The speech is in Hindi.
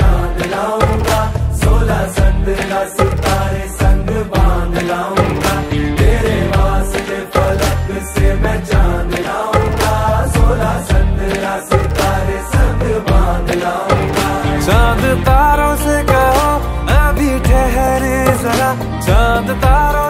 चाँद लाऊँगा, सोलह संदला सितारे संग बाँध लाऊँगा। तेरे वास्ते फलक से मैं चाँद लाऊँगा, सोलह संदला सितारे संग बाँध लाऊँगा। चाँद तारों से कहो, अभी ठहरे जरा। चाँद तारों